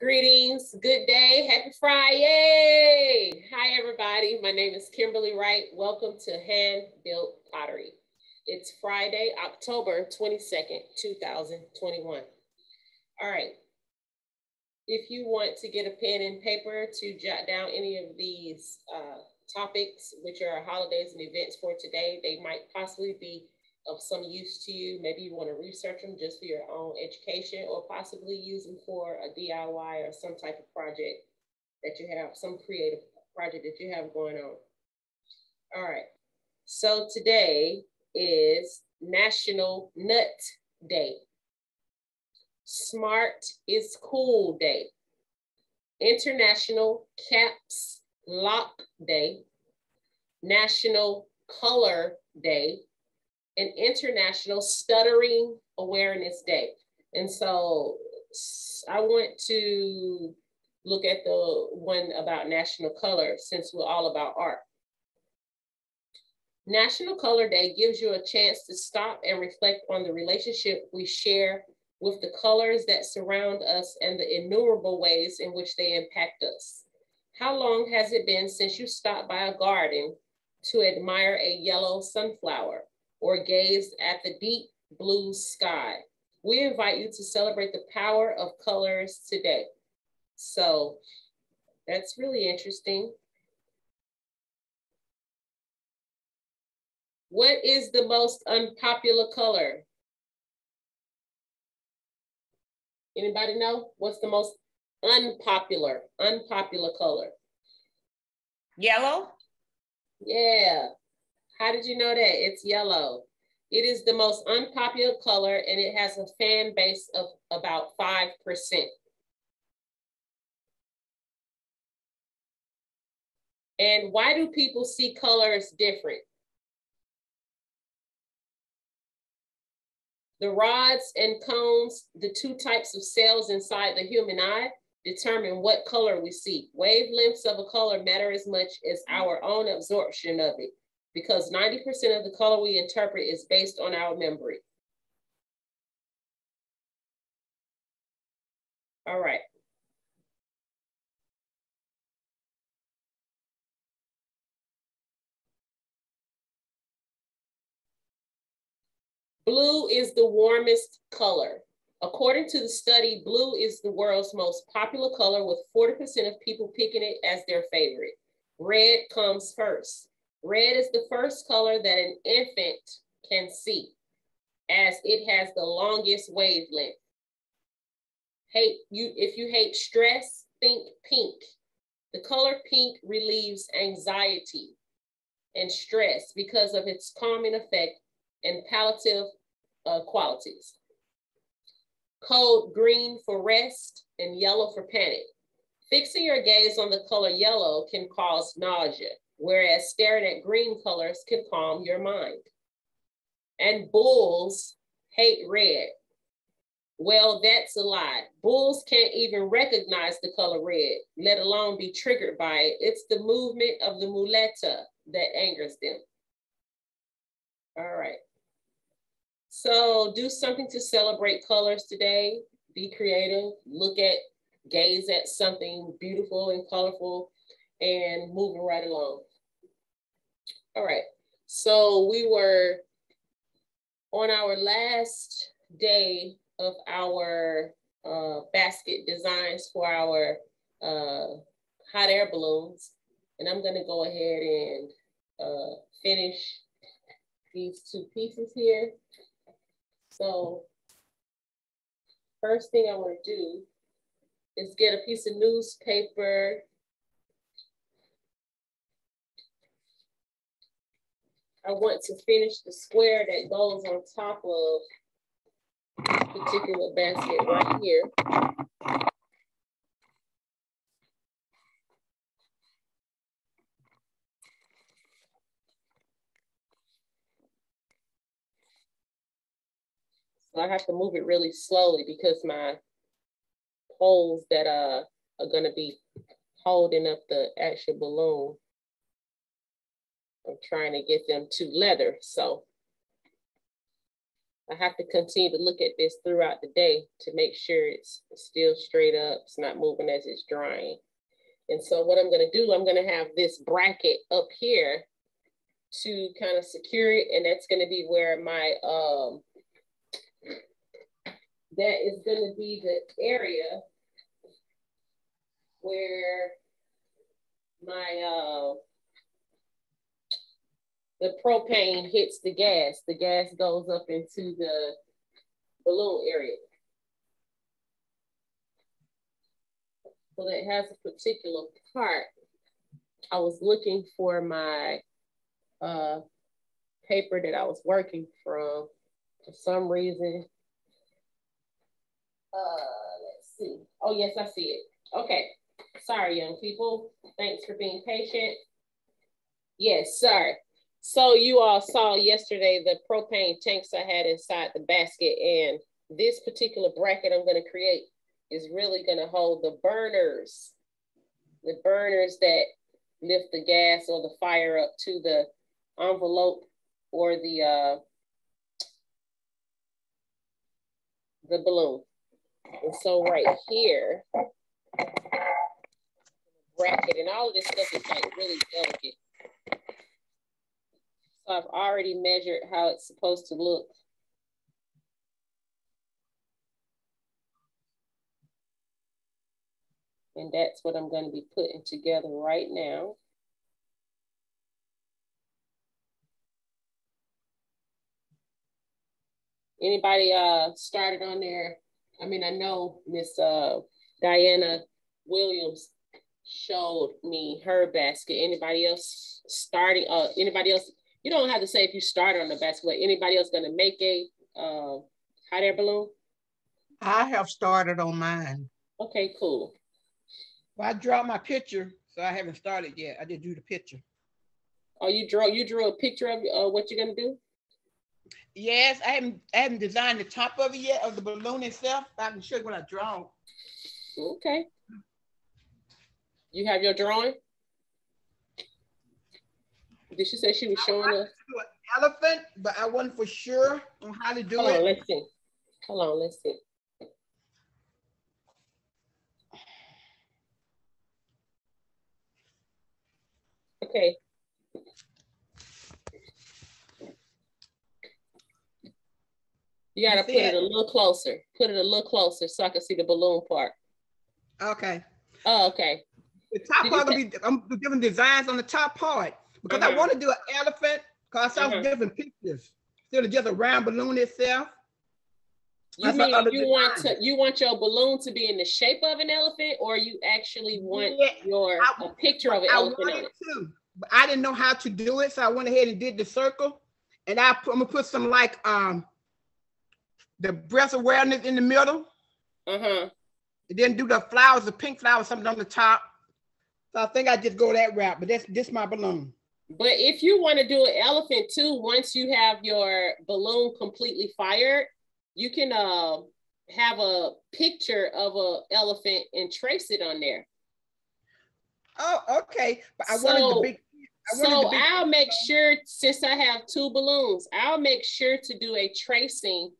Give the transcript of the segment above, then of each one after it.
Greetings, good day, happy Friday. Hi, everybody. My name is Kimberlie Wright. Welcome to Hand Built Pottery. It's Friday, October 22nd, 2021. All right. If you want to get a pen and paper to jot down any of these uh, topics, which are holidays and events for today, they might possibly be of some use to you. Maybe you want to research them just for your own education or possibly use them for a DIY or some type of project that you have, some creative project that you have going on. All right. So today is National Nut Day. Smart is Cool Day. International Caps Lock Day. National Color Day an International Stuttering Awareness Day. And so I want to look at the one about national color since we're all about art. National Color Day gives you a chance to stop and reflect on the relationship we share with the colors that surround us and the innumerable ways in which they impact us. How long has it been since you stopped by a garden to admire a yellow sunflower? Or gaze at the deep blue sky. We invite you to celebrate the power of colors today. So that's really interesting. What is the most unpopular color? Anybody know? What's the most unpopular, unpopular color? Yellow? Yeah, how did you know that? It's yellow. It is the most unpopular color and it has a fan base of about 5%. And why do people see colors different? The rods and cones, the two types of cells inside the human eye, determine what color we see. Wavelengths of a color matter as much as our own absorption of it because 90% of the color we interpret is based on our memory. All right. Blue is the warmest color. According to the study, blue is the world's most popular color with 40% of people picking it as their favorite. Red comes first. Red is the first color that an infant can see as it has the longest wavelength. Hate you if you hate stress, think pink. The color pink relieves anxiety and stress because of its calming effect and palliative uh, qualities. Code green for rest and yellow for panic. Fixing your gaze on the color yellow can cause nausea whereas staring at green colors can calm your mind. And bulls hate red. Well, that's a lie. Bulls can't even recognize the color red, let alone be triggered by it. It's the movement of the muleta that angers them. All right. So do something to celebrate colors today. Be creative. Look at, gaze at something beautiful and colorful and moving right along. All right. So we were on our last day of our uh, basket designs for our uh, hot air balloons. And I'm gonna go ahead and uh, finish these two pieces here. So first thing I wanna do is get a piece of newspaper I want to finish the square that goes on top of particular basket right here. So I have to move it really slowly because my poles that uh, are gonna be holding up the actual balloon I'm trying to get them to leather. So I have to continue to look at this throughout the day to make sure it's still straight up. It's not moving as it's drying. And so what I'm gonna do, I'm gonna have this bracket up here to kind of secure it. And that's gonna be where my, um, that is gonna be the area where my, uh, the propane hits the gas. The gas goes up into the balloon area. So that has a particular part. I was looking for my uh, paper that I was working from. For some reason, uh, let's see. Oh, yes, I see it. Okay. Sorry, young people. Thanks for being patient. Yes, sorry. So you all saw yesterday the propane tanks I had inside the basket and this particular bracket I'm gonna create is really gonna hold the burners, the burners that lift the gas or the fire up to the envelope or the uh, the balloon. And so right here, bracket and all of this stuff is like really delicate. So I've already measured how it's supposed to look. And that's what I'm going to be putting together right now. Anybody uh started on there? I mean, I know Miss uh, Diana Williams showed me her basket. Anybody else starting? Uh, anybody else you don't have to say if you started on the basket. Anybody else going to make a uh, hot air balloon? I have started on mine. Okay, cool. Well, I draw my picture, so I haven't started yet. I did do the picture. Oh, you draw you drew a picture of uh, what you're gonna do? Yes, I haven't I haven't designed the top of it yet of the balloon itself. I can show you what I draw. Okay. You have your drawing? Did she say she was showing us? an elephant, but I wasn't for sure on how to do Hold it. On, let's see. Hold on, let's see. Okay. You gotta put it? it a little closer. Put it a little closer so I can see the balloon part. Okay. Oh, okay. The top Did part be I'm giving designs on the top part because uh-huh. I want to do an elephant because I saw uh-huh. different pictures. Instead of just a round balloon itself. You mean you want to you want your balloon to be in the shape of an elephant, or you actually want yeah, your I, a picture of an I elephant on it? To, but I didn't know how to do it, so I went ahead and did the circle, and I put, I'm gonna put some like um the breast awareness in the middle. Uh huh. And then do the flowers, the pink flowers, something on the top. So I think I just go that route, but that's this my balloon. But if you want to do an elephant too, once you have your balloon completely fired, you can uh, have a picture of an elephant and trace it on there. Oh, okay. But I so, wanted the big. so big I'll make sure, since I have two balloons, I'll make sure to do a tracing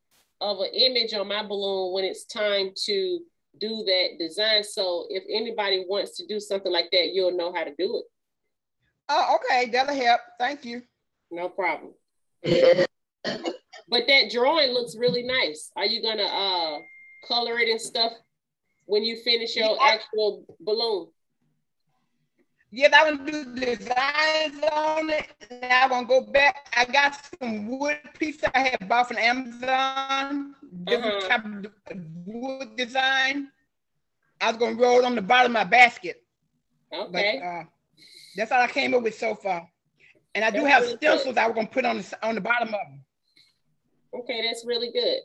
of an image on my balloon when it's time to do that design. So if anybody wants to do something like that, you'll know how to do it. Oh, okay. That'll help. Thank you. No problem. but that drawing looks really nice. Are you gonna uh color it and stuff when you finish your yeah. actual balloon? Yeah, I'm gonna do designs on it. And I'm gonna go back. I got some wood pieces I had bought from Amazon, different uh-huh. type of wood design. I was gonna roll it on the bottom of my basket. Okay. But, uh, that's all I came up with so far. And I do have really stencils good. I was gonna put on the on the bottom of them. Okay, that's really good.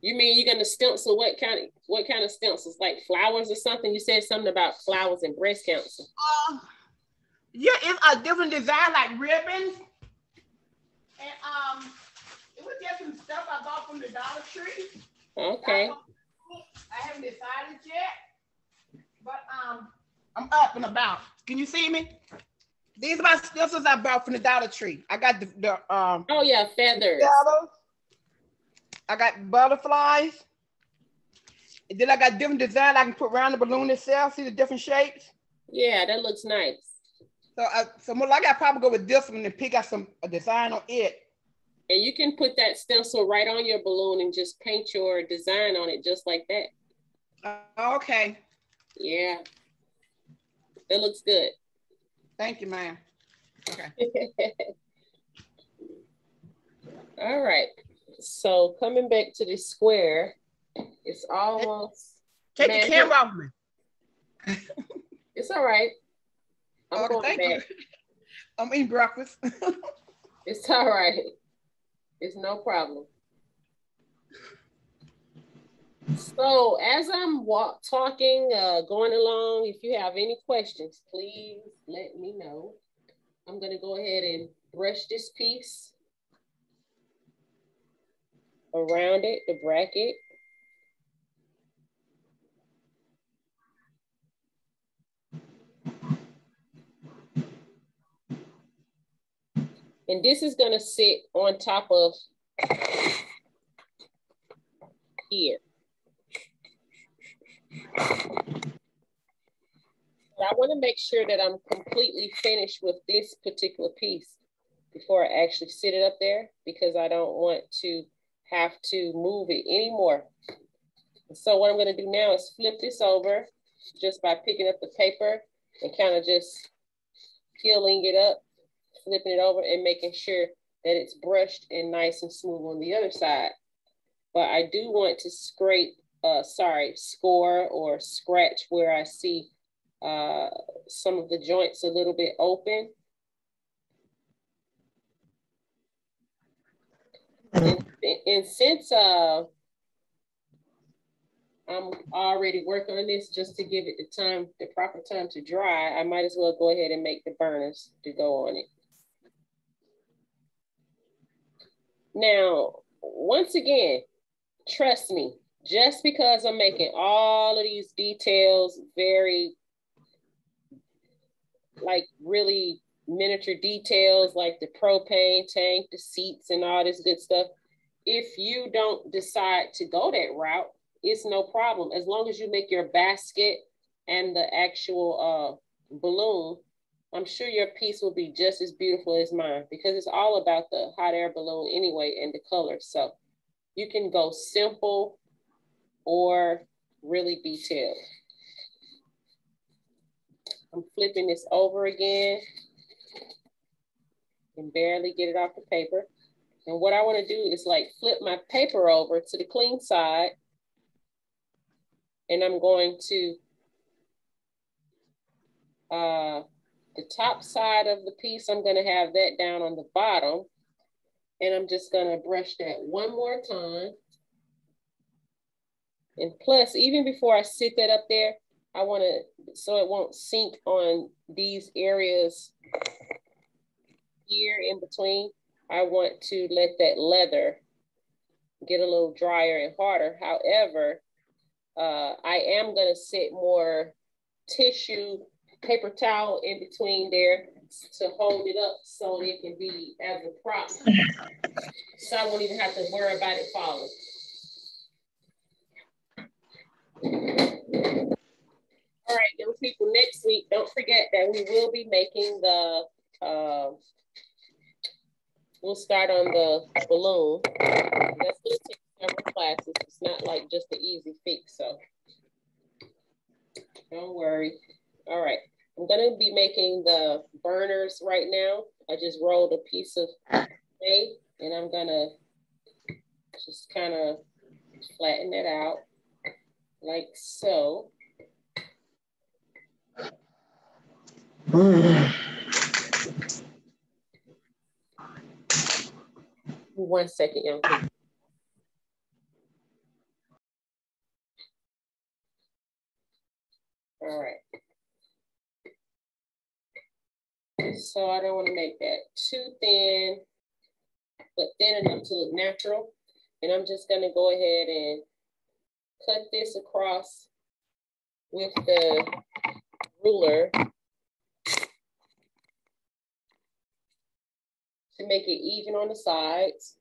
You mean you're gonna stencil what kind of what kind of stencils? Like flowers or something? You said something about flowers and breast cancer. Uh, yeah, it's a different design like ribbons. And um it was just some stuff I bought from the Dollar Tree. Okay. I haven't decided yet. But um I'm up and about. Can you see me? These are my stencils I bought from the Dollar Tree. I got the, the um. Oh yeah, feathers. I got butterflies. And then I got different design I can put around the balloon itself. See the different shapes. Yeah, that looks nice. So, I, so more like I probably go with this one and pick out some a design on it. And you can put that stencil right on your balloon and just paint your design on it just like that. Uh, okay. Yeah. It looks good. Thank you, ma'am. Okay. All right. So coming back to the square, it's almost. Take man, the camera off me. it's all right. I'm oh, thank back. you. I'm eating breakfast. it's all right. It's no problem. So as I'm walk, talking, uh, going along, if you have any questions, please let me know. I'm gonna go ahead and brush this piece around it, the bracket. And this is gonna sit on top of here. I wanna make sure that I'm completely finished with this particular piece before I actually sit it up there because I don't want to have to move it anymore. So what I'm gonna do now is flip this over just by picking up the paper and kind of just peeling it up, flipping it over and making sure that it's brushed and nice and smooth on the other side. But I do want to scrape, uh, sorry, score or scratch where I see uh, some of the joints a little bit open. And, and since uh, I'm already working on this just to give it the time, the proper time to dry, I might as well go ahead and make the burners to go on it. Now, once again, trust me, just because I'm making all of these details very, like really miniature details like the propane tank, the seats, and all this good stuff. If you don't decide to go that route, it's no problem. As long as you make your basket and the actual uh, balloon, I'm sure your piece will be just as beautiful as mine because it's all about the hot air balloon anyway and the color. So you can go simple or really be detailed. I'm flipping this over again and barely get it off the paper. And what I want to do is like flip my paper over to the clean side. And I'm going to, uh, the top side of the piece, I'm going to have that down on the bottom. And I'm just going to brush that one more time. And plus, even before I sit that up there, I want to, so it won't sink on these areas here in between, I want to let that leather get a little drier and harder. However, uh, I am gonna sit more tissue, paper towel in between there to hold it up so it can be as a prop. so I won't even have to worry about it falling. All right, young people, next week, don't forget that we will be making the uh, we'll start on the balloon. That's gonna take several classes. It's not like just an easy fix, so don't worry. All right, I'm gonna be making the burners right now. I just rolled a piece of tape and I'm gonna just kind of flatten it out like so. One second, young people. All right. So I don't want to make that too thin, but thin enough to look natural. And I'm just gonna go ahead and cut this across with the ruler to make it even on the sides.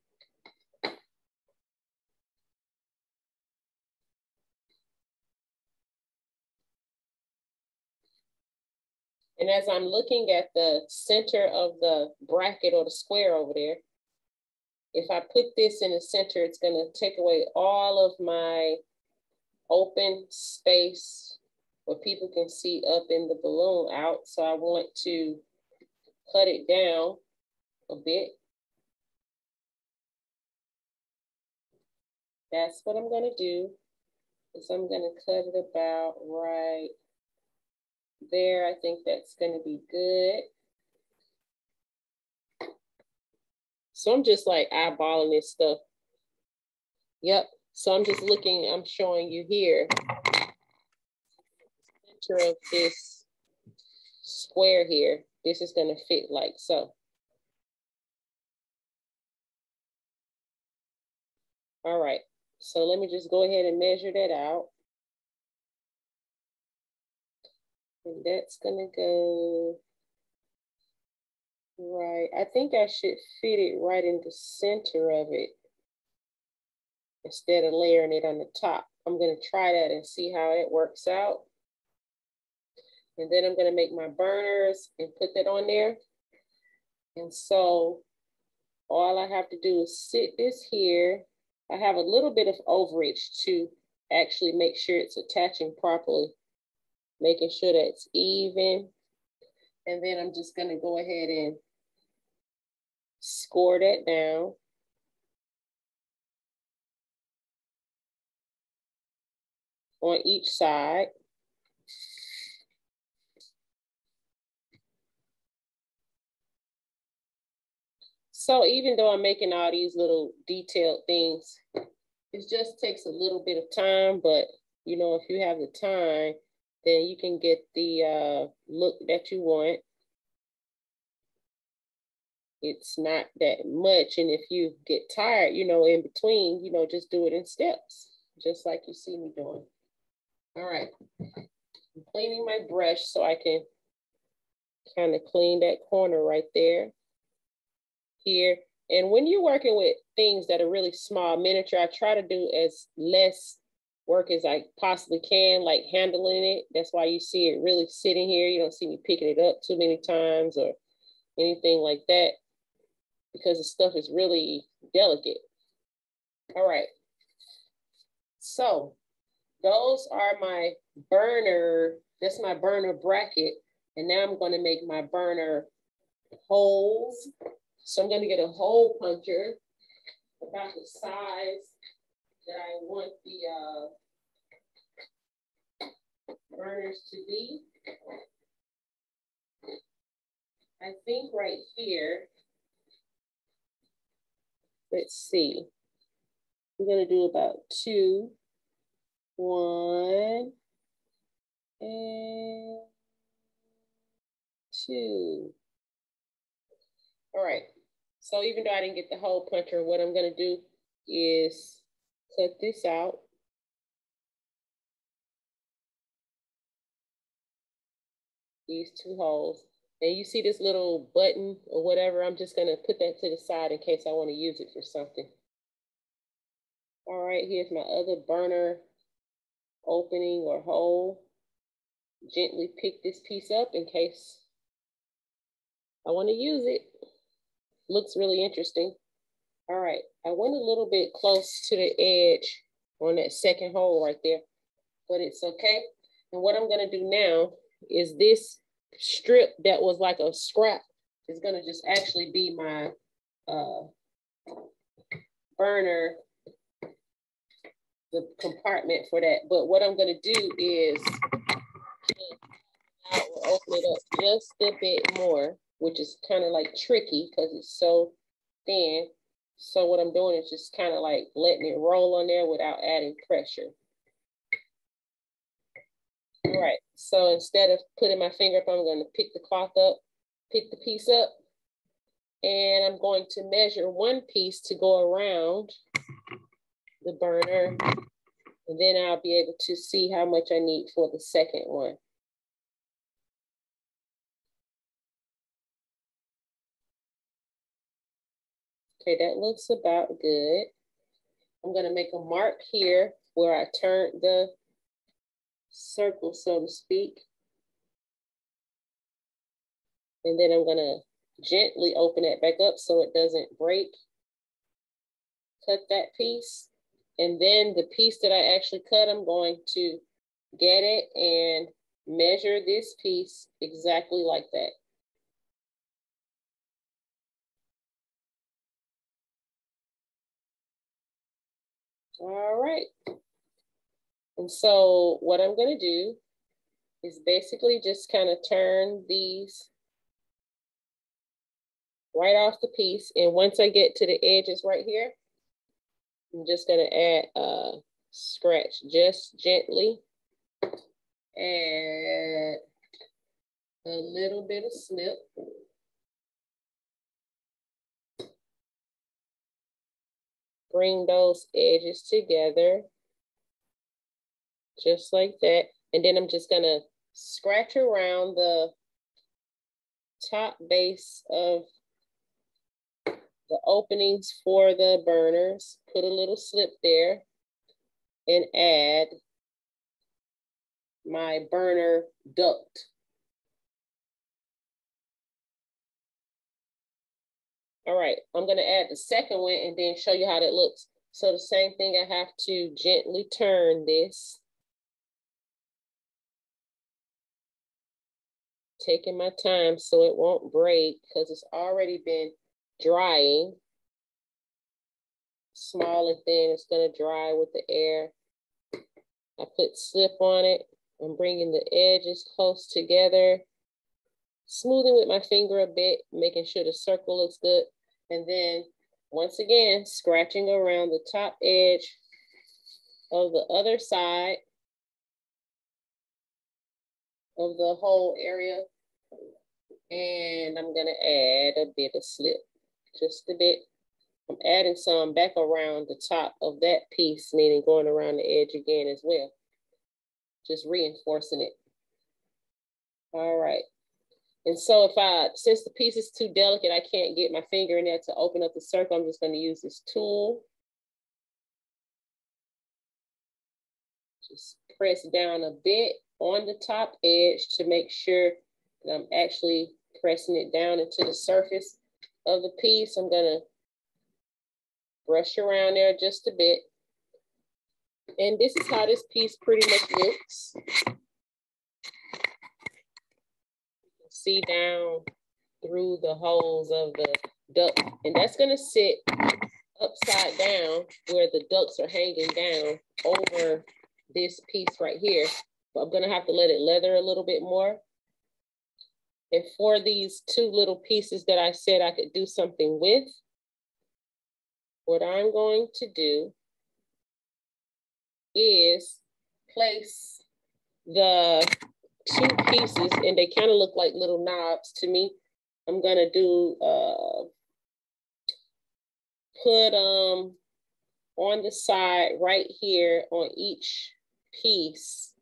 And as I'm looking at the center of the bracket or the square over there, if I put this in the center, it's gonna take away all of my open space where people can see up in the balloon out. So I want to cut it down a bit. That's what I'm gonna do, is I'm gonna cut it about right there. I think that's gonna be good. So I'm just like eyeballing this stuff. Yep, so I'm just looking, I'm showing you here, center of this square here, this is gonna fit like so. All right, so let me just go ahead and measure that out. And that's gonna go right. I think I should fit it right in the center of it instead of layering it on the top. I'm gonna try that and see how it works out. And then I'm gonna make my burners and put that on there. And so all I have to do is sit this here I have a little bit of overage to actually make sure it's attaching properly, making sure that it's even. And then I'm just gonna go ahead and score that down. On each side. So even though I'm making all these little detailed things, it just takes a little bit of time, but you know, if you have the time, then you can get the uh, look that you want. It's not that much. And if you get tired, you know, in between, you know, just do it in steps, just like you see me doing. All right. I'm cleaning my brush so I can kind of clean that corner right there here. And when you're working with things that are really small, miniature, I try to do as less work as I possibly can, like handling it. That's why you see it really sitting here. You don't see me picking it up too many times or anything like that because the stuff is really delicate. All right. So those are my burner. That's my burner bracket. And now I'm going to make my burner holes so I'm gonna get a hole puncher about the size that I want the uh, burners to be. I think right here, let's see, we're gonna do about two, one, and two. All right. So even though I didn't get the hole puncher, what I'm gonna do is cut this out. These two holes. And you see this little button or whatever, I'm just gonna put that to the side in case I wanna use it for something. All right, here's my other burner opening or hole. Gently pick this piece up in case I wanna use it looks really interesting. All right, I went a little bit close to the edge on that second hole right there, but it's okay. And what I'm gonna do now is this strip that was like a scrap is gonna just actually be my uh, burner, the compartment for that. But what I'm gonna do is open it up just a bit more which is kind of like tricky because it's so thin. So what I'm doing is just kind of like letting it roll on there without adding pressure. All right, so instead of putting my finger up, I'm gonna pick the cloth up, pick the piece up, and I'm going to measure one piece to go around the burner, and then I'll be able to see how much I need for the second one. Okay, that looks about good. I'm gonna make a mark here where I turn the circle, so to speak. And then I'm gonna gently open it back up so it doesn't break. Cut that piece. And then the piece that I actually cut, I'm going to get it and measure this piece exactly like that. All right. And so what I'm gonna do is basically just kind of turn these right off the piece. And once I get to the edges right here, I'm just gonna add a scratch just gently. Add a little bit of slip. Bring those edges together, just like that. And then I'm just gonna scratch around the top base of the openings for the burners, put a little slip there and add my burner duct. All right, I'm gonna add the second one and then show you how that looks. So the same thing, I have to gently turn this. Taking my time so it won't break because it's already been drying. Small and thin, it's gonna dry with the air. I put slip on it. I'm bringing the edges close together, smoothing with my finger a bit, making sure the circle looks good. And then once again, scratching around the top edge of the other side of the whole area. And I'm gonna add a bit of slip just a bit. I'm adding some back around the top of that piece, meaning going around the edge again as well. Just reinforcing it. All right. And so if I, since the piece is too delicate, I can't get my finger in there to open up the circle, I'm just gonna use this tool. Just press down a bit on the top edge to make sure that I'm actually pressing it down into the surface of the piece. I'm gonna brush around there just a bit. And this is how this piece pretty much looks. see down through the holes of the duct. And that's gonna sit upside down where the ducts are hanging down over this piece right here. But I'm gonna have to let it leather a little bit more. And for these two little pieces that I said I could do something with, what I'm going to do is place the two pieces and they kind of look like little knobs to me. I'm gonna do, uh, put um on the side right here on each piece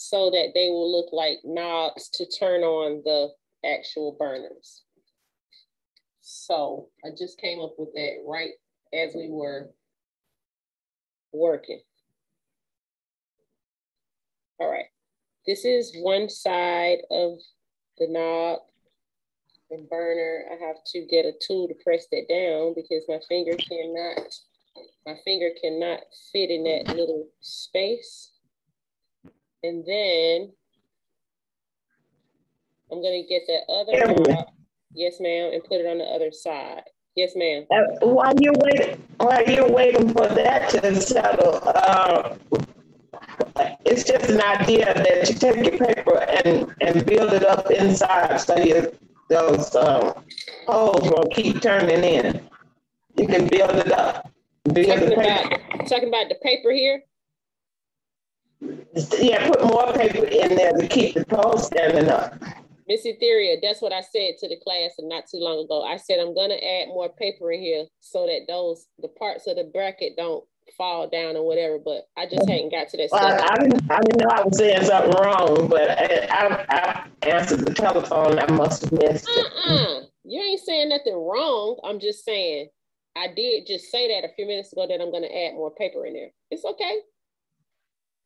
so that they will look like knobs to turn on the actual burners. So I just came up with that right as we were working. All right, this is one side of the knob and burner. I have to get a tool to press that down because my finger cannot, my finger cannot fit in that little space. And then I'm gonna get that other. Yes, ma'am, and put it on the other side. Yes, ma'am. Uh, while you're waiting, while you're waiting for that to settle, uh, it's just an idea that you take your paper and, and build it up inside so you, those uh, holes will keep turning in. You can build it up. Build talking, about, talking about the paper here? Yeah, put more paper in there to keep the pole standing up. Miss Etheria, that's what I said to the class and not too long ago. I said I'm gonna add more paper in here so that those the parts of the bracket don't fall down or whatever, but I just hadn't got to that well, I, didn't, I didn't know I was saying something wrong, but I, I, I answered the telephone. I must have missed it. Uh-uh. You ain't saying nothing wrong. I'm just saying I did just say that a few minutes ago that I'm gonna add more paper in there. It's okay.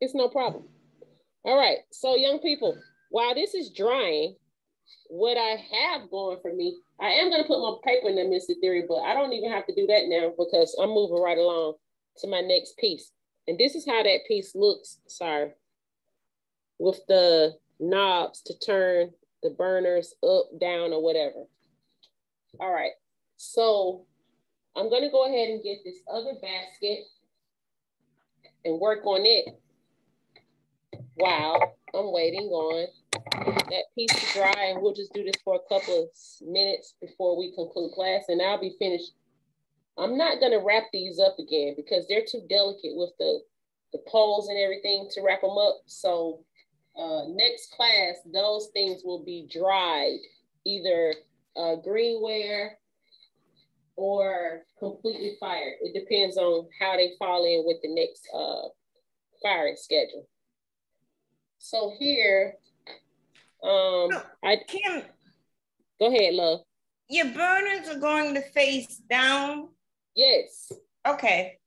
It's no problem. All right, so young people, while this is drying, what I have going for me, I am gonna put my paper in the mystic theory, but I don't even have to do that now because I'm moving right along to my next piece. And this is how that piece looks, sorry, with the knobs to turn the burners up, down, or whatever. All right, so I'm gonna go ahead and get this other basket and work on it while I'm waiting on that piece to dry and we'll just do this for a couple of minutes before we conclude class and I'll be finished. I'm not gonna wrap these up again because they're too delicate with the, the poles and everything to wrap them up. So uh, next class, those things will be dried, either uh, greenware or completely fired. It depends on how they fall in with the next uh, firing schedule. So here, um, I Kim, go ahead, love. your burners are going to face down. Yes, Okay.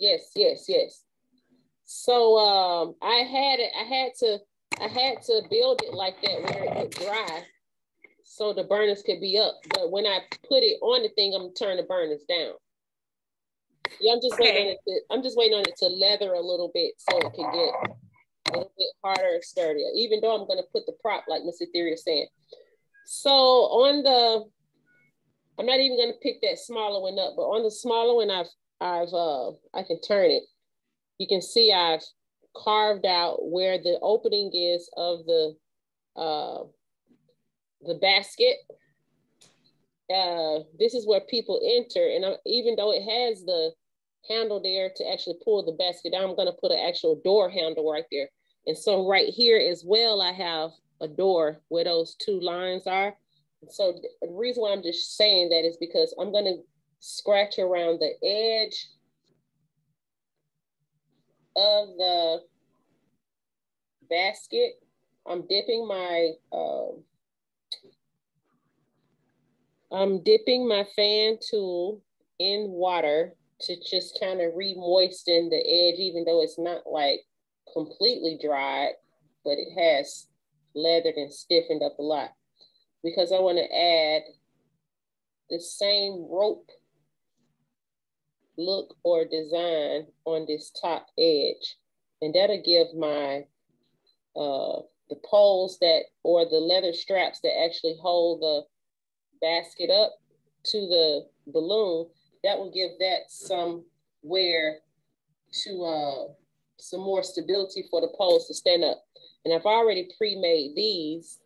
yes, yes, yes. So um, I had it. I had to. I had to build it like that where it could dry, so the burners could be up. But when I put it on the thing, I'm gonna turn the burners down. Yeah, I'm just waiting on it. To, I'm just waiting on it to leather a little bit so it can get a little bit harder and sturdier. Even though I'm gonna put the prop like Miss Etheria saying. So on the, I'm not even gonna pick that smaller one up, but on the smaller one, I've I've uh I can turn it. You can see I've carved out where the opening is of the uh the basket. Uh, this is where people enter, and I'm, even though it has the handle there to actually pull the basket I'm going to put an actual door handle right there. And so right here as well, I have a door where those two lines are. So the reason why I'm just saying that is because I'm going to scratch around the edge of the basket. I'm dipping my uh, I'm dipping my fan tool in water to just kind of re-moisten the edge, even though it's not like completely dried, but it has leathered and stiffened up a lot. Because I want to add the same rope look or design on this top edge. And that'll give my uh, the poles that or the leather straps that actually hold the basket up to the balloon, that will give that some somewhere to uh, some more stability for the poles to stand up. And I've already pre-made these.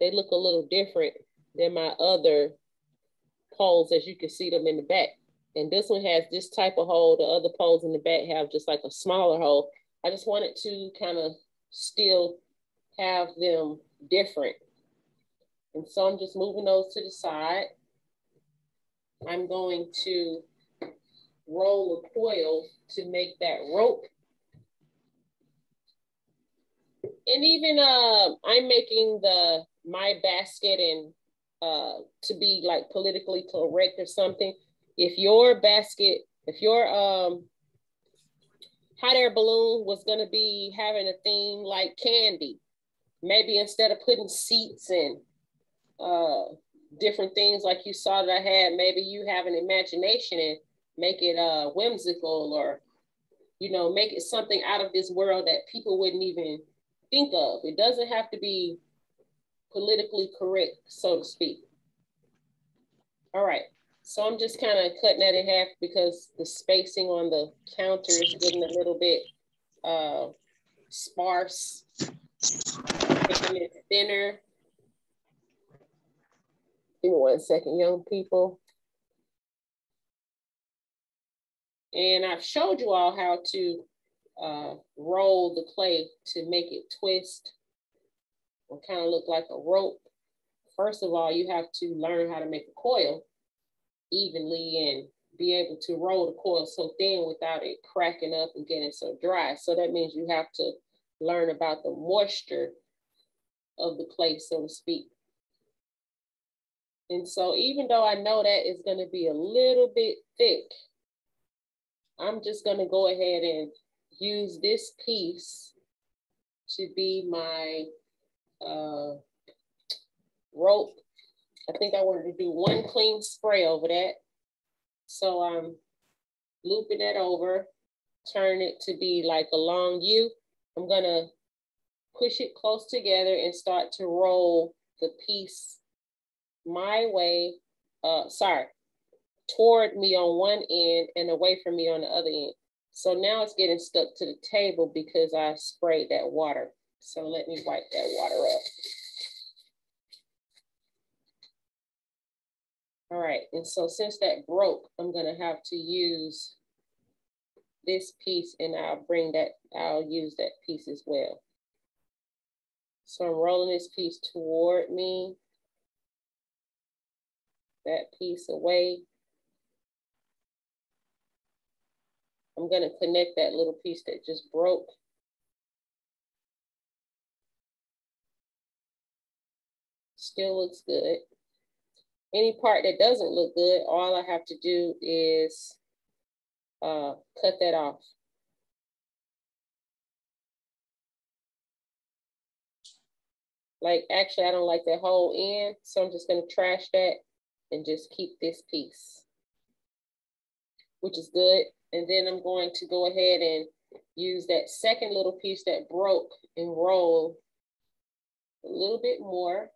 They look a little different than my other poles as you can see them in the back. And this one has this type of hole. The other poles in the back have just like a smaller hole. I just wanted to kind of still have them different. And so I'm just moving those to the side. I'm going to roll a coil to make that rope. And even uh, I'm making the my basket and uh, to be like politically correct or something. If your basket, if your um, hot air balloon was going to be having a theme like candy, maybe instead of putting seats and uh, different things like you saw that I had, maybe you have an imagination and make it uh, whimsical or, you know, make it something out of this world that people wouldn't even think of. It doesn't have to be politically correct, so to speak. All right, so I'm just kind of cutting that in half because the spacing on the counter is getting a little bit uh, sparse, making it thinner. Give me one second, young people. And I've showed you all how to uh, roll the clay to make it twist or kind of look like a rope. First of all, you have to learn how to make a coil evenly and be able to roll the coil so thin without it cracking up and getting so dry. So that means you have to learn about the moisture of the clay, so to speak. And so even though I know that is gonna be a little bit thick, I'm just gonna go ahead and use this piece to be my uh, rope. I think I wanted to do one clean spray over that. So I'm looping that over, turn it to be like a long U. I'm gonna push it close together and start to roll the piece my way, uh, sorry, toward me on one end and away from me on the other end. So now it's getting stuck to the table because I sprayed that water. So let me wipe that water up. All right, and so since that broke, I'm gonna have to use this piece and I'll bring that, I'll use that piece as well. So I'm rolling this piece toward me, that piece away. I'm gonna connect that little piece that just broke. Still looks good. Any part that doesn't look good, all I have to do is uh, cut that off. Like actually, I don't like that whole end, so I'm just gonna trash that and just keep this piece, which is good. And then I'm going to go ahead and use that second little piece that broke and roll a little bit more.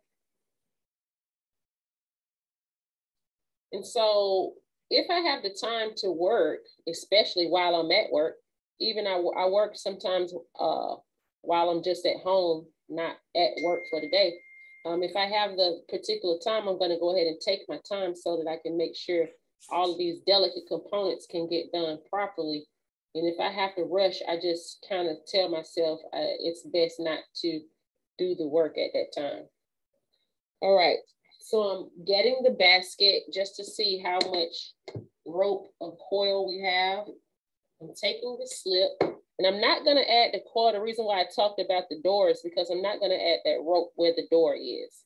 And so if I have the time to work, especially while I'm at work, even I, I work sometimes uh, while I'm just at home, not at work for the day. Um, if I have the particular time, I'm going to go ahead and take my time so that I can make sure all of these delicate components can get done properly. And if I have to rush, I just kind of tell myself uh, it's best not to do the work at that time. All right, so I'm getting the basket just to see how much rope of coil we have. I'm taking the slip and I'm not gonna add the coil. The reason why I talked about the door is because I'm not gonna add that rope where the door is.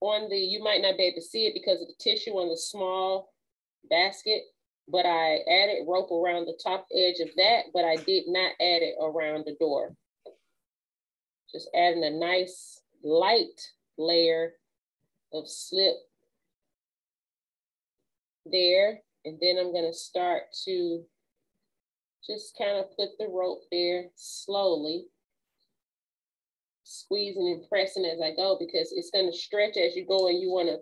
On the, you might not be able to see it because of the tissue on the small basket, but I added rope around the top edge of that, but I did not add it around the door. Just adding a nice light layer of slip there. And then I'm gonna start to just kind of put the rope there slowly, squeezing and pressing as I go because it's gonna stretch as you go and you wanna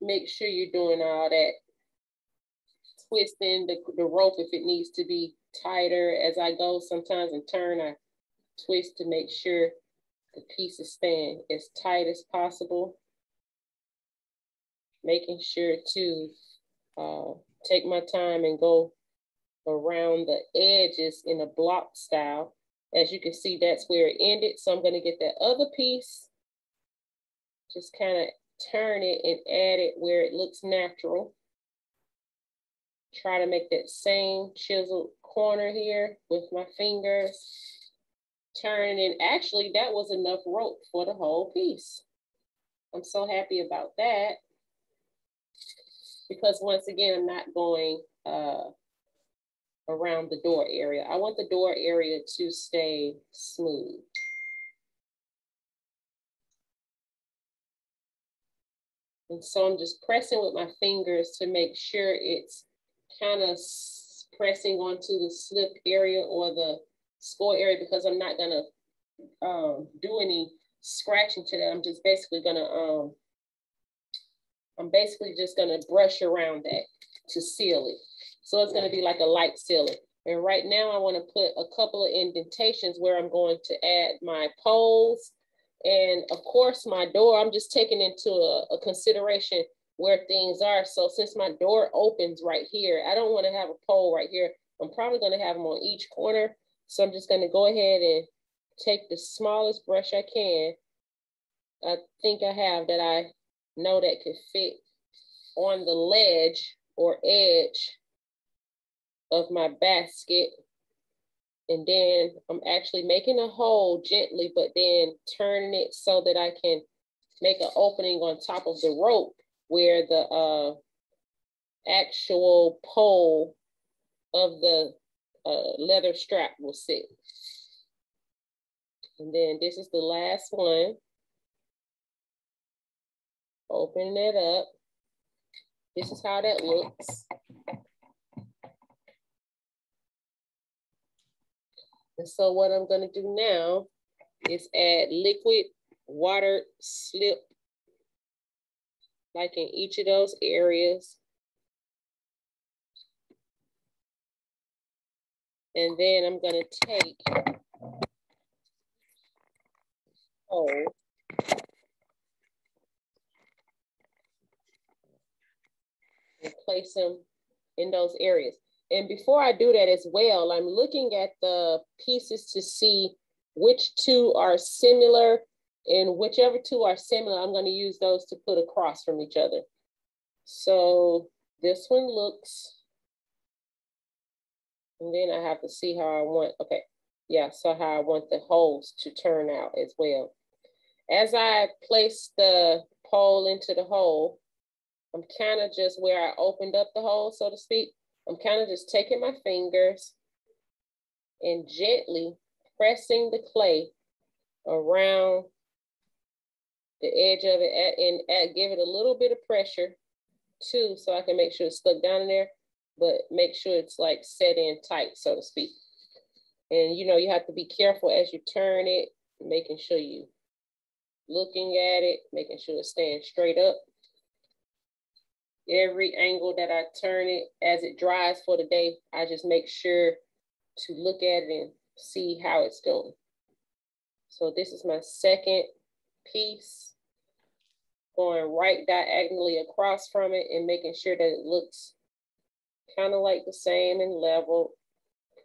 make sure you're doing all that twisting the, the rope if it needs to be tighter as I go sometimes and turn, I twist to make sure the piece is staying as tight as possible. Making sure to uh, take my time and go around the edges in a block style. As you can see, that's where it ended. So I'm gonna get that other piece, just kind of turn it and add it where it looks natural. Try to make that same chiseled corner here with my fingers turn and actually that was enough rope for the whole piece. I'm so happy about that because once again, I'm not going uh, around the door area. I want the door area to stay smooth. And so I'm just pressing with my fingers to make sure it's kind of pressing onto the slip area or the score area because I'm not gonna um, do any scratching to that. I'm just basically gonna, um, I'm basically just gonna brush around that to seal it. So it's gonna be like a light sealer. And right now I wanna put a couple of indentations where I'm going to add my poles. And of course my door, I'm just taking into a, a consideration where things are. So since my door opens right here, I don't wanna have a pole right here. I'm probably gonna have them on each corner so I'm just gonna go ahead and take the smallest brush I can. I think I have that I know that could fit on the ledge or edge of my basket. And then I'm actually making a hole gently, but then turning it so that I can make an opening on top of the rope where the uh, actual pole of the uh, leather strap will sit. And then this is the last one. Open it up. This is how that looks. And so what I'm gonna do now is add liquid water slip like in each of those areas. And then I'm gonna take oh place them in those areas. And before I do that as well, I'm looking at the pieces to see which two are similar and whichever two are similar, I'm gonna use those to put across from each other. So this one looks, and then I have to see how I want, okay. Yeah, so how I want the holes to turn out as well. As I place the pole into the hole, I'm kind of just where I opened up the hole, so to speak. I'm kind of just taking my fingers and gently pressing the clay around the edge of it and give it a little bit of pressure too, so I can make sure it's stuck down in there, but make sure it's like set in tight, so to speak. And you know, you have to be careful as you turn it, making sure you looking at it, making sure it's staying straight up every angle that I turn it as it dries for the day, I just make sure to look at it and see how it's going. So this is my second piece, going right diagonally across from it and making sure that it looks kind of like the same and level,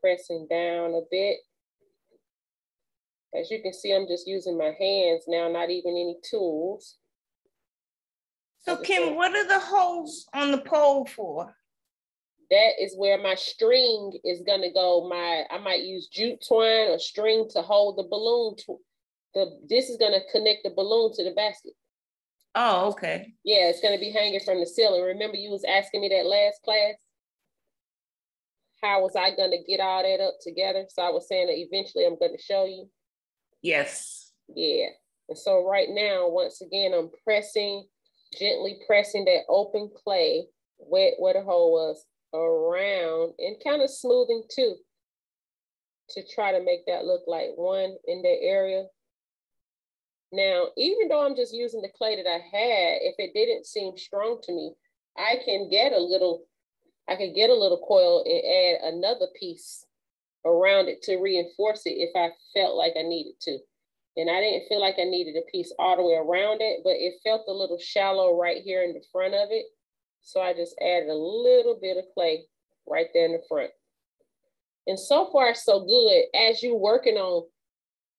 pressing down a bit. As you can see, I'm just using my hands now, not even any tools. So Kim, what are the holes on the pole for? That is where my string is gonna go. My I might use jute twine or string to hold the balloon. To, the this is gonna connect the balloon to the basket. Oh, okay. Yeah, it's gonna be hanging from the ceiling. Remember, you was asking me that last class. How was I gonna get all that up together? So I was saying that eventually I'm gonna show you. Yes. Yeah. And so right now, once again, I'm pressing gently pressing that open clay, wet where the hole was, around and kind of smoothing too to try to make that look like one in that area. Now, even though I'm just using the clay that I had, if it didn't seem strong to me, I can get a little, I could get a little coil and add another piece around it to reinforce it if I felt like I needed to. And I didn't feel like I needed a piece all the way around it, but it felt a little shallow right here in the front of it. So I just added a little bit of clay right there in the front. And so far, so good. As you're working on,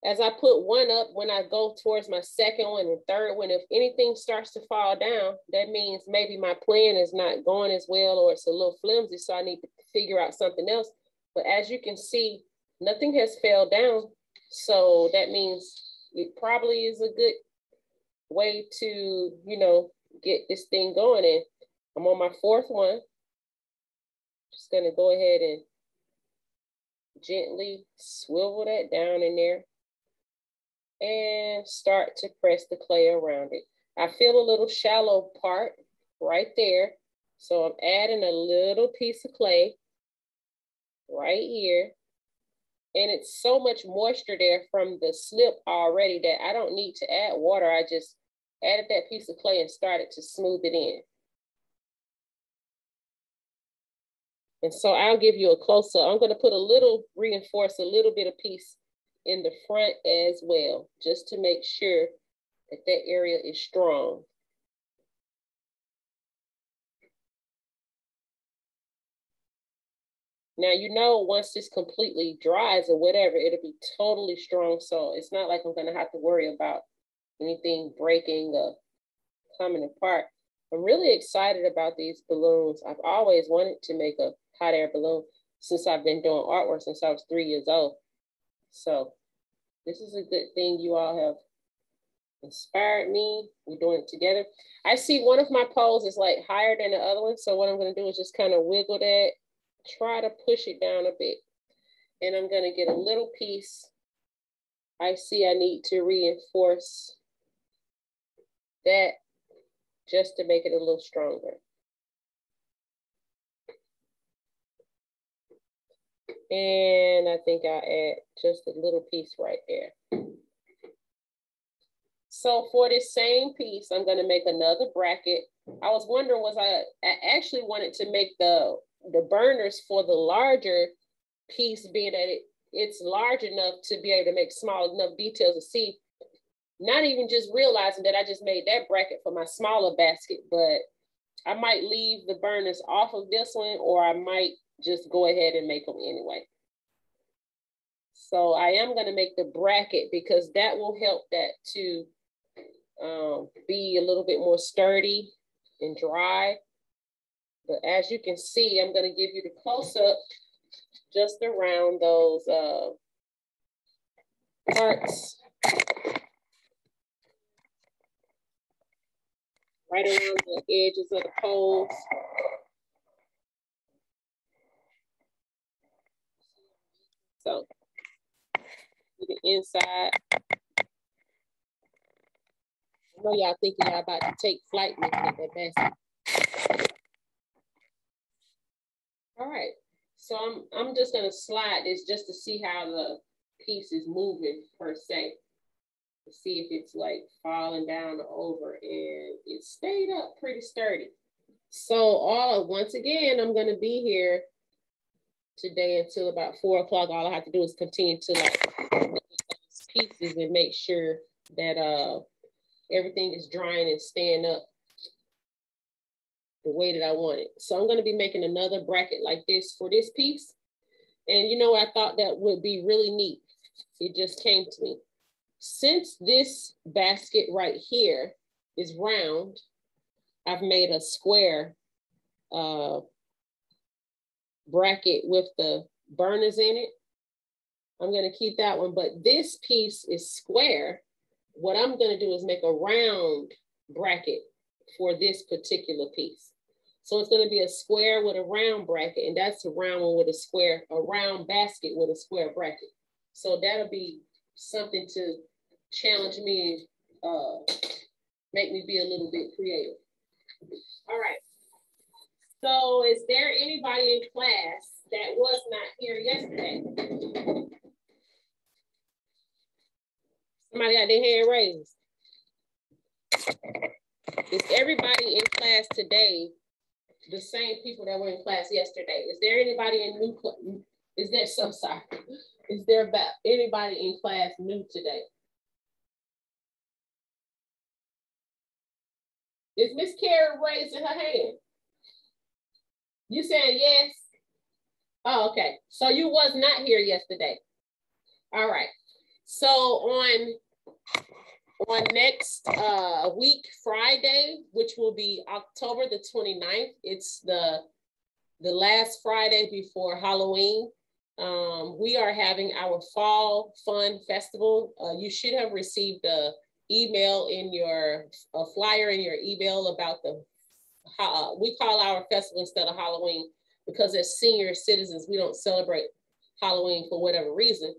as I put one up, when I go towards my second one and third one, if anything starts to fall down, that means maybe my plan is not going as well or it's a little flimsy. So I need to figure out something else. But as you can see, nothing has fell down. So that means it probably is a good way to, you know, get this thing going. And I'm on my fourth one. Just gonna go ahead and gently swivel that down in there and start to press the clay around it. I feel a little shallow part right there. So I'm adding a little piece of clay right here and it's so much moisture there from the slip already that I don't need to add water. I just added that piece of clay and started to smooth it in. And so I'll give you a closer, I'm gonna put a little, reinforce a little bit of piece in the front as well, just to make sure that that area is strong. Now, you know, once this completely dries or whatever, it'll be totally strong. So it's not like I'm gonna have to worry about anything breaking or coming apart. I'm really excited about these balloons. I've always wanted to make a hot air balloon since I've been doing artwork since I was three years old. So this is a good thing you all have inspired me. We're doing it together. I see one of my poles is like higher than the other one. So what I'm gonna do is just kind of wiggle that, try to push it down a bit. And I'm gonna get a little piece. I see I need to reinforce that just to make it a little stronger. And I think I'll add just a little piece right there. So for this same piece, I'm gonna make another bracket. I was wondering, was I, I actually wanted to make the, the burners for the larger piece being that it, it's large enough to be able to make small enough details to see, not even just realizing that I just made that bracket for my smaller basket, but I might leave the burners off of this one or I might just go ahead and make them anyway. So I am gonna make the bracket because that will help that to um, be a little bit more sturdy and dry. But as you can see, I'm gonna give you the close up just around those uh, parts. Right around the edges of the poles. So the inside. I know y'all thinking y'all about to take flight with that basket. All right, so I'm I'm just gonna slide this just to see how the piece is moving per se. To see if it's like falling down or over and it stayed up pretty sturdy. So all once again, I'm gonna be here today until about four o'clock. All I have to do is continue to like pieces and make sure that uh everything is drying and staying up the way that I want it. So I'm gonna be making another bracket like this for this piece. And you know, I thought that would be really neat. It just came to me. Since this basket right here is round, I've made a square uh, bracket with the burners in it. I'm gonna keep that one, but this piece is square what I'm gonna do is make a round bracket for this particular piece. So it's gonna be a square with a round bracket, and that's a round one with a square, a round basket with a square bracket. So that'll be something to challenge me, and uh, make me be a little bit creative. All right. So is there anybody in class that was not here yesterday? Somebody got their hand raised. Is everybody in class today the same people that were in class yesterday? Is there anybody in new? Is there so sorry? Is there about anybody in class new today? Is Miss Carrie raising her hand? You saying yes? Oh, okay. So you was not here yesterday. All right. So on on next uh, week, Friday, which will be October the 29th, it's the the last Friday before Halloween. Um, we are having our fall fun festival. Uh, you should have received a email in your a flyer in your email about the uh, we call our festival instead of Halloween because as senior citizens we don't celebrate Halloween for whatever reason.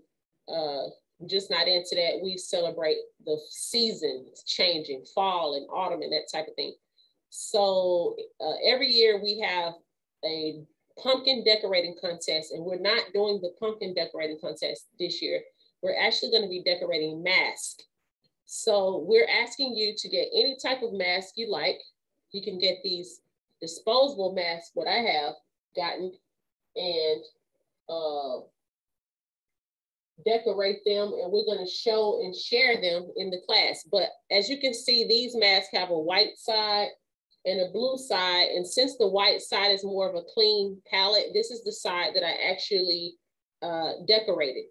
Uh, just not into that. We celebrate the seasons changing, fall and autumn and that type of thing. So uh, every year we have a pumpkin decorating contest, and we're not doing the pumpkin decorating contest this year. We're actually going to be decorating masks. So we're asking you to get any type of mask you like. You can get these disposable masks, what I have gotten, and uh, decorate them and we're going to show and share them in the class. But as you can see, these masks have a white side and a blue side. And since the white side is more of a clean palette, this is the side that I actually uh, decorated.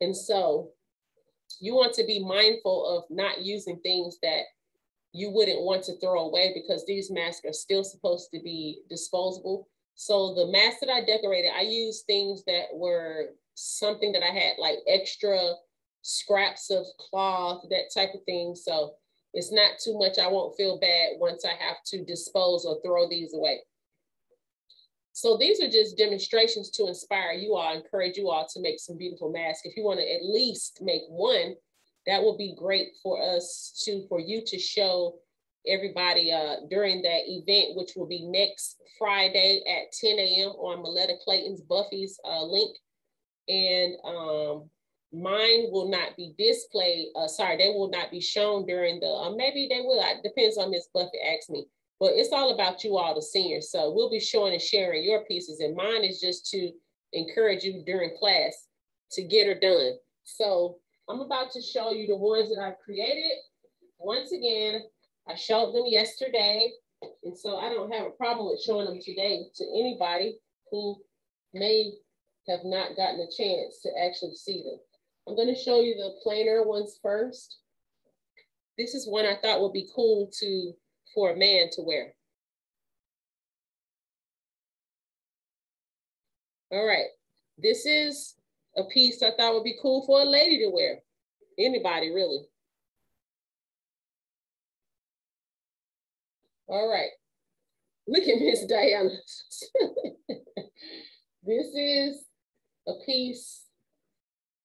And so you want to be mindful of not using things that you wouldn't want to throw away because these masks are still supposed to be disposable. So the mask that I decorated, I used things that were something that I had like extra scraps of cloth, that type of thing. So it's not too much. I won't feel bad once I have to dispose or throw these away. So these are just demonstrations to inspire you all, encourage you all to make some beautiful masks. If you want to at least make one, that will be great for us to, for you to show everybody uh, during that event, which will be next Friday at 10 a.m. on Meletta Clayton's Buffy's uh, link. And um, mine will not be displayed. Uh, sorry, they will not be shown during the, uh, maybe they will. It depends on Miss Buffy asked me. But it's all about you all, the seniors. So we'll be showing and sharing your pieces. And mine is just to encourage you during class to get her done. So I'm about to show you the ones that I've created. Once again, I showed them yesterday. And so I don't have a problem with showing them today to anybody who may have not gotten a chance to actually see them. I'm going to show you the plainer ones first. This is one I thought would be cool to for a man to wear. All right, this is a piece I thought would be cool for a lady to wear. Anybody really. All right, look at Miss Diana. this is a piece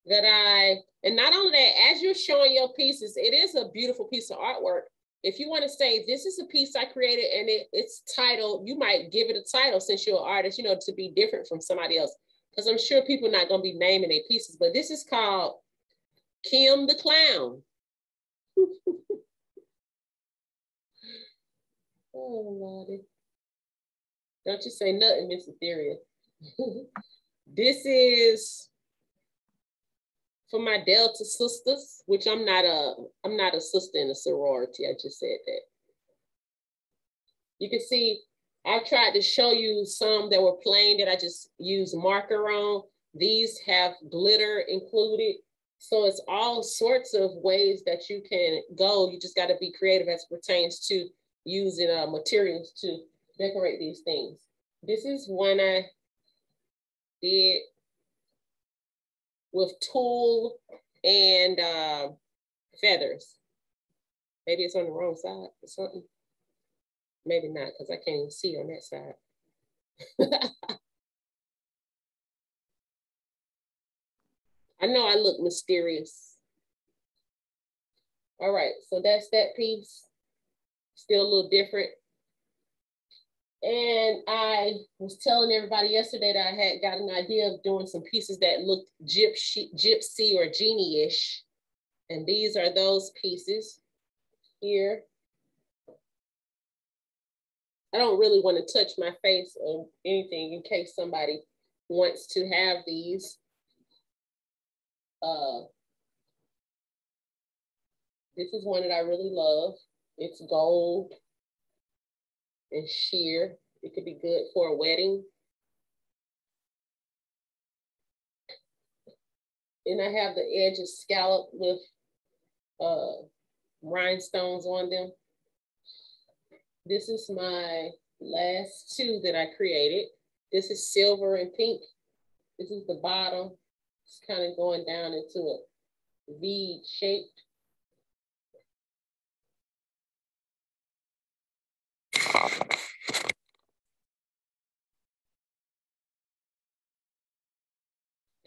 that I, and not only that, as you're showing your pieces, it is a beautiful piece of artwork. If you want to say, this is a piece I created and it, it's titled, you might give it a title since you're an artist, you know, to be different from somebody else. Because I'm sure people are not going to be naming their pieces, but this is called Kim the Clown. oh, Lordy. Don't you say nothing, Miss Etheria. this is for my Delta sisters, which I'm not a I'm not a sister in a sorority. I just said that. You can see I've tried to show you some that were plain that I just used marker on. These have glitter included. So it's all sorts of ways that you can go. You just got to be creative as pertains to using uh, materials to decorate these things. This is one I with tulle and uh, feathers. Maybe it's on the wrong side or something. Maybe not, because I can't even see on that side. I know I look mysterious. All right, so that's that piece. Still a little different. And I was telling everybody yesterday that I had got an idea of doing some pieces that looked gypsy, gypsy or genie-ish. And these are those pieces here. I don't really want to touch my face or anything in case somebody wants to have these. Uh, this is one that I really love. It's gold and sheer. It could be good for a wedding. And I have the edges scalloped with uh, rhinestones on them. This is my last two that I created. This is silver and pink. This is the bottom. It's kind of going down into a V shape.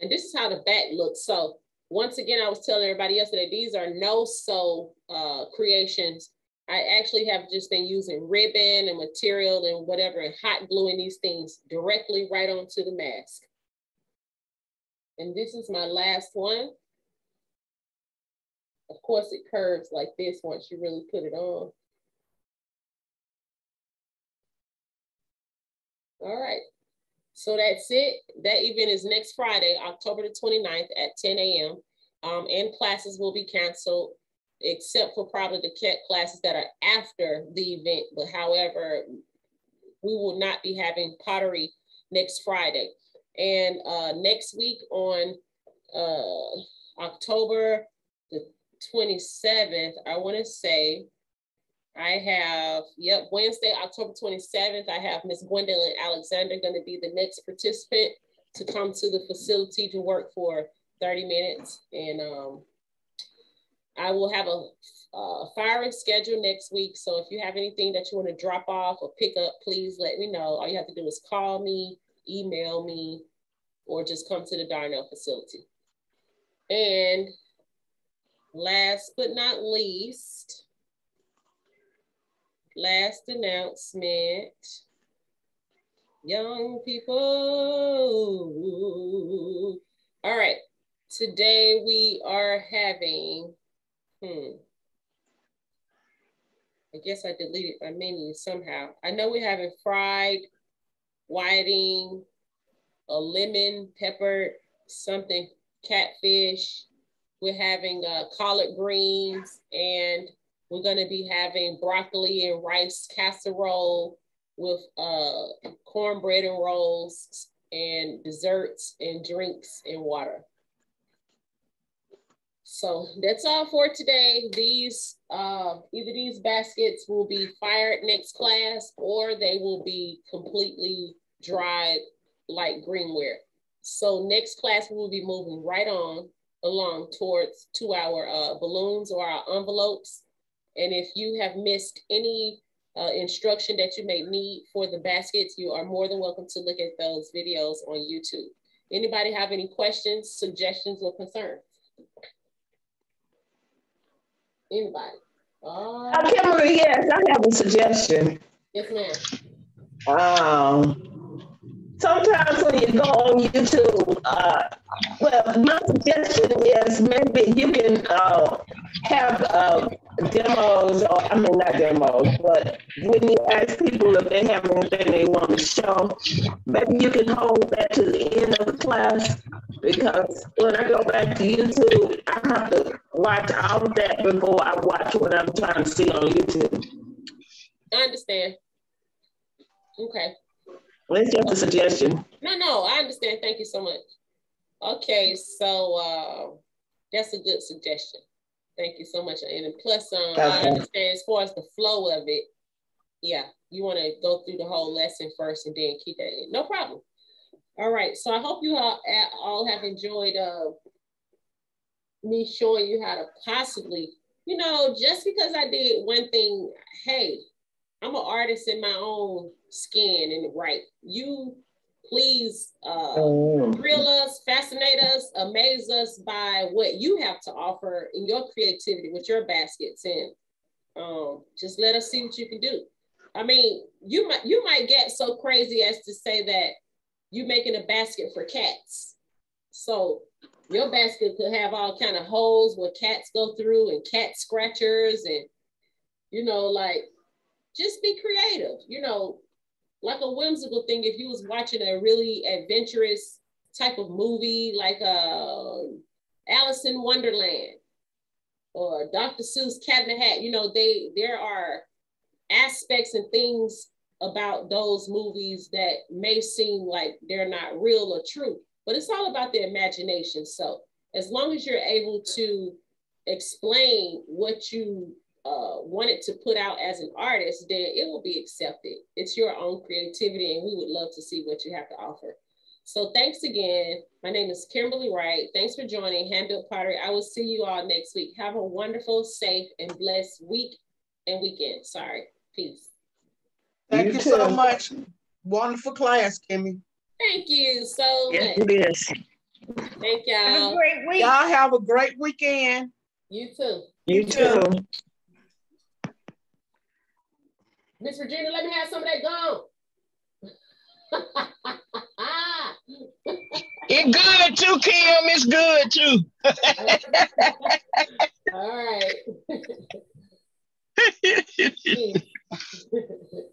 And this is how the back looks. So once again, I was telling everybody yesterday, these are no sew uh, creations. I actually have just been using ribbon and material and whatever and hot gluing these things directly right onto the mask. And this is my last one. Of course, it curves like this once you really put it on. All right. So that's it. That event is next Friday, October the 29th at 10 a.m. Um, and classes will be canceled except for probably the cat classes that are after the event. But however, we will not be having pottery next Friday. And uh, next week on uh, October the 27th, I want to say I have, yep, Wednesday, October 27th, I have Miss Gwendolyn Alexander going to be the next participant to come to the facility to work for 30 minutes. And um, I will have a, a firing schedule next week. So if you have anything that you want to drop off or pick up, please let me know. All you have to do is call me, email me, or just come to the Darnell facility. And last but not least, last announcement. Young people. All right. Today we are having, hmm. I guess I deleted my menu somehow. I know we're having fried whiting, a lemon pepper, something catfish. We're having uh, collard greens, and we're going to be having broccoli and rice casserole with uh, cornbread and rolls and desserts and drinks and water. So that's all for today. These, uh, either these baskets will be fired next class or they will be completely dried like greenware. So next class, we will be moving right on along towards to our uh, balloons or our envelopes. And if you have missed any uh, instruction that you may need for the baskets, you are more than welcome to look at those videos on YouTube. Anybody have any questions, suggestions, or concerns? Anybody? Uh, uh, Kimberlie, yes, I have a suggestion. Yes, ma'am. Um, sometimes when you go on YouTube, uh, well, my suggestion is maybe you can uh, have uh, demos, or I mean, not demos, but when you ask people if they have anything they want to show, maybe you can hold that to the end of the class because when I go back to YouTube, I have to watch all of that before I watch what I'm trying to see on YouTube. I understand. Okay. It's just a suggestion. No, no, I understand. Thank you so much. Okay, so uh, that's a good suggestion. Thank you so much. And plus, um, okay. I understand as far as the flow of it, yeah, you want to go through the whole lesson first and then keep that in. No problem. All right, so I hope you all, all have enjoyed uh, me showing you how to possibly, you know, just because I did one thing, hey, I'm an artist in my own skin and right. You please uh, oh. thrill us, fascinate us, amaze us by what you have to offer in your creativity with your baskets, and um, just let us see what you can do. I mean, you might you might get so crazy as to say that you're making a basket for cats. So your basket could have all kind of holes where cats go through and cat scratchers and you know like just be creative. You know, like a whimsical thing. If you was watching a really adventurous type of movie, like uh, Alice in Wonderland or Dr. Seuss Cat in the Hat, you know, they there are aspects and things about those movies that may seem like they're not real or true, but it's all about the imagination. So as long as you're able to explain what you uh, wanted to put out as an artist, then it will be accepted. It's your own creativity, and we would love to see what you have to offer. So thanks again. My name is Kimberlie Wright. Thanks for joining Handbuilt Pottery. I will see you all next week. Have a wonderful, safe, and blessed week and weekend. Sorry. Peace. Thank you, you so much. Wonderful class, Kimmy. Thank you so yes, much. It is. Thank y'all. Have a great week. Y'all have a great weekend. You too. You, you too. Miss Virginia, let me have some of that gum. it's good too, Kim. It's good too. All right.